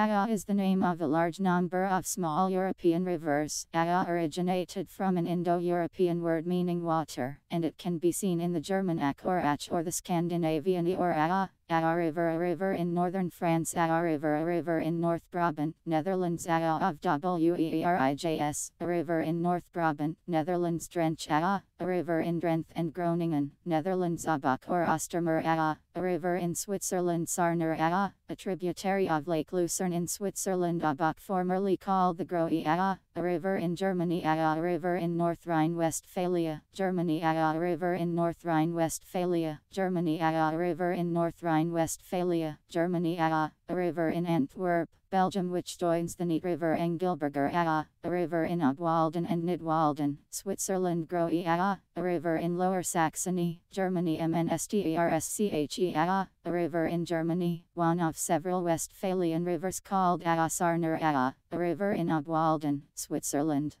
Aa is the name of a large number of small European rivers. Aa originated from an Indo-European word meaning water, and it can be seen in the German Ak or the Scandinavian I or Aa. Aa River, a river in northern France. Aa River, a river in North Brabant, Netherlands. Aa of W-E-R-I-J-S, a river in North Brabant, Netherlands. Drentsche Aa, a river in Drenthe and Groningen, Netherlands. Aabach or Ustermer Aa, a river in Switzerland. Sarner Aa, a tributary of Lake Lucerne in Switzerland. Aabach formerly called the Groe Aa, a river in Germany. Aa, a river in North Rhine-Westphalia, Germany. Aa, a river in North Rhine-Westphalia, Germany. Aa, a river in North Rhine-Westphalia, Germany. Aa, a river in Antwerp, Belgium which joins the Nete River Engelberger Aa, a river in Obwalden and Nidwalden, Switzerland Groe Aa, a river in Lower Saxony, Germany MNSTERSCHE Aa, a river in Germany, one of several Westphalian rivers called Aa Sarner a river in Obwalden, Switzerland.